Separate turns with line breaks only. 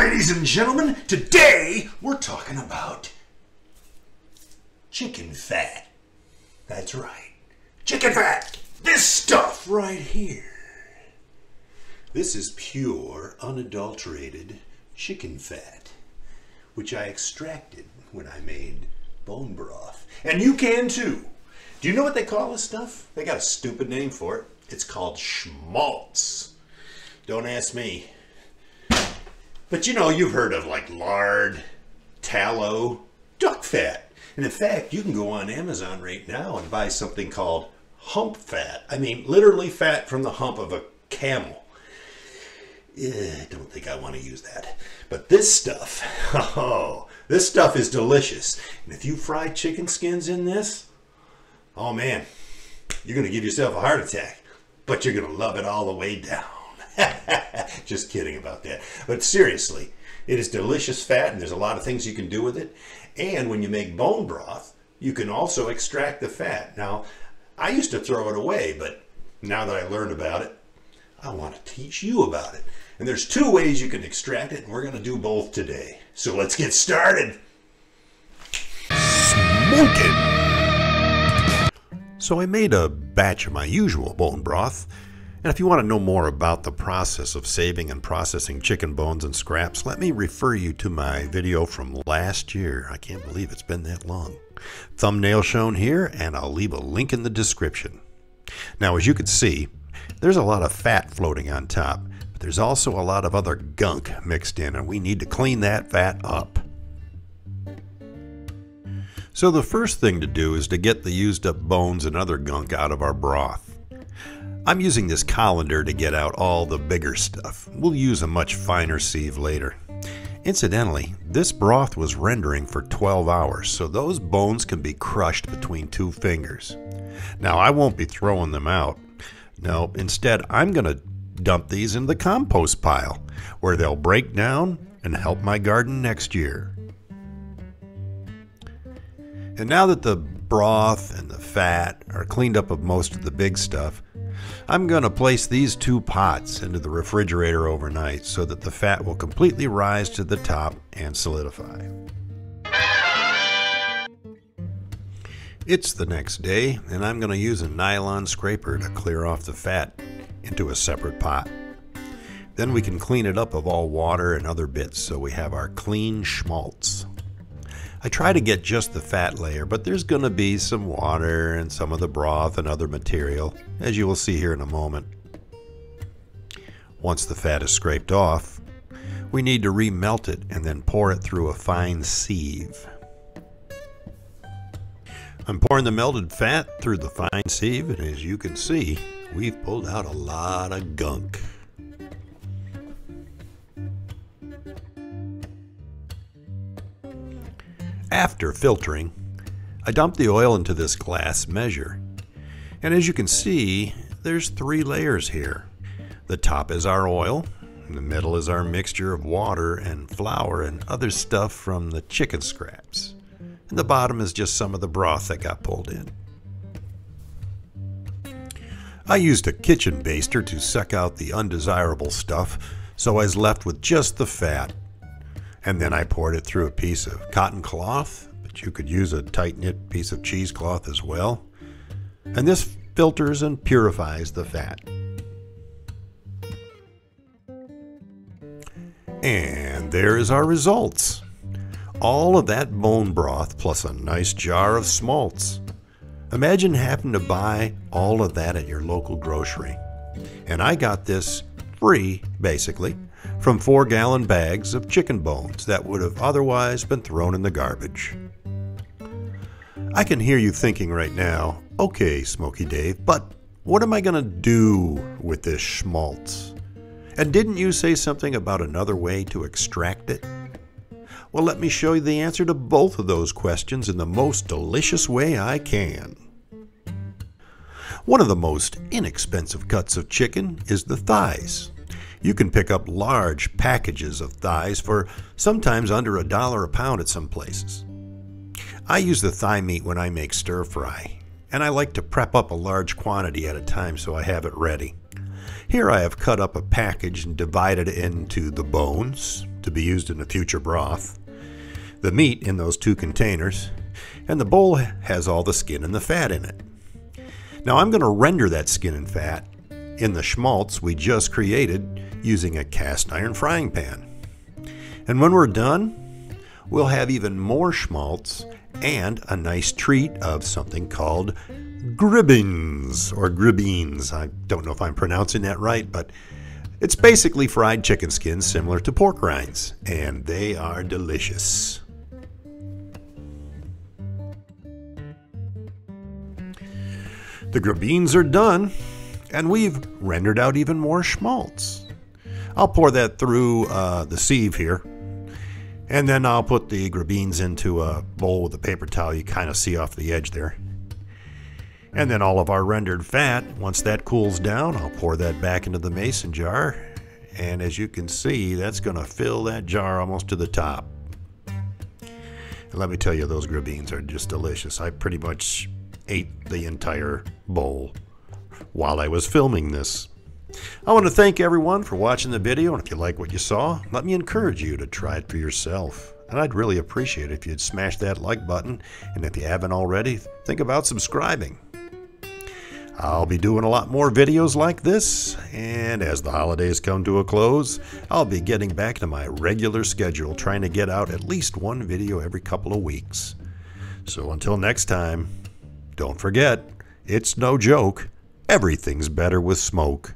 ladies and gentlemen. Today we're talking about chicken fat. That's right. Chicken fat. This stuff right here. This is pure, unadulterated chicken fat, which I extracted when I made bone broth. And you can too. Do you know what they call this stuff? They got a stupid name for it. It's called schmaltz. Don't ask me. But you know, you've heard of like lard, tallow, duck fat. And in fact, you can go on Amazon right now and buy something called hump fat. I mean, literally fat from the hump of a camel. Eh, I don't think I want to use that. But this stuff, oh, this stuff is delicious. And if you fry chicken skins in this, oh man, you're going to give yourself a heart attack. But you're going to love it all the way down. Just kidding about that. But seriously, it is delicious fat and there's a lot of things you can do with it. And when you make bone broth, you can also extract the fat. Now, I used to throw it away, but now that I learned about it, I want to teach you about it. And there's two ways you can extract it, and we're going to do both today. So let's get started. Smoking.
So I made a batch of my usual bone broth and if you want to know more about the process of saving and processing chicken bones and scraps, let me refer you to my video from last year. I can't believe it's been that long. Thumbnail shown here, and I'll leave a link in the description. Now, as you can see, there's a lot of fat floating on top, but there's also a lot of other gunk mixed in, and we need to clean that fat up. So the first thing to do is to get the used up bones and other gunk out of our broth. I'm using this colander to get out all the bigger stuff. We'll use a much finer sieve later. Incidentally, this broth was rendering for 12 hours, so those bones can be crushed between two fingers. Now, I won't be throwing them out. No, instead, I'm going to dump these in the compost pile, where they'll break down and help my garden next year. And now that the broth and the fat are cleaned up of most of the big stuff, I'm going to place these two pots into the refrigerator overnight so that the fat will completely rise to the top and solidify. It's the next day, and I'm going to use a nylon scraper to clear off the fat into a separate pot. Then we can clean it up of all water and other bits so we have our clean schmaltz. I try to get just the fat layer, but there's going to be some water and some of the broth and other material, as you will see here in a moment. Once the fat is scraped off, we need to remelt it and then pour it through a fine sieve. I'm pouring the melted fat through the fine sieve, and as you can see, we've pulled out a lot of gunk. After filtering, I dump the oil into this glass measure. And as you can see, there's three layers here. The top is our oil, the middle is our mixture of water and flour and other stuff from the chicken scraps. And the bottom is just some of the broth that got pulled in. I used a kitchen baster to suck out the undesirable stuff, so I was left with just the fat and then I poured it through a piece of cotton cloth, but you could use a tight knit piece of cheesecloth as well. And this filters and purifies the fat. And there is our results. All of that bone broth plus a nice jar of schmaltz. Imagine having to buy all of that at your local grocery. And I got this free, basically, from four gallon bags of chicken bones that would have otherwise been thrown in the garbage. I can hear you thinking right now, okay, Smokey Dave, but what am I going to do with this schmaltz? And didn't you say something about another way to extract it? Well, let me show you the answer to both of those questions in the most delicious way I can. One of the most inexpensive cuts of chicken is the thighs. You can pick up large packages of thighs for sometimes under a dollar a pound at some places. I use the thigh meat when I make stir fry, and I like to prep up a large quantity at a time so I have it ready. Here I have cut up a package and divided it into the bones, to be used in a future broth, the meat in those two containers, and the bowl has all the skin and the fat in it. Now I'm going to render that skin and fat in the schmaltz we just created using a cast iron frying pan. And when we're done, we'll have even more schmaltz and a nice treat of something called gribbins or gribenes. I don't know if I'm pronouncing that right, but it's basically fried chicken skins similar to pork rinds, and they are delicious. The gribbins are done, and we've rendered out even more schmaltz. I'll pour that through uh, the sieve here, and then I'll put the gribbins into a bowl with a paper towel. You kind of see off the edge there. And then all of our rendered fat, once that cools down, I'll pour that back into the mason jar. And as you can see, that's going to fill that jar almost to the top. And let me tell you, those gribbins are just delicious. I pretty much ate the entire bowl while I was filming this. I want to thank everyone for watching the video, and if you like what you saw, let me encourage you to try it for yourself. And I'd really appreciate it if you'd smash that like button, and if you haven't already, think about subscribing. I'll be doing a lot more videos like this, and as the holidays come to a close, I'll be getting back to my regular schedule, trying to get out at least one video every couple of weeks. So until next time, don't forget, it's no joke, everything's better with smoke.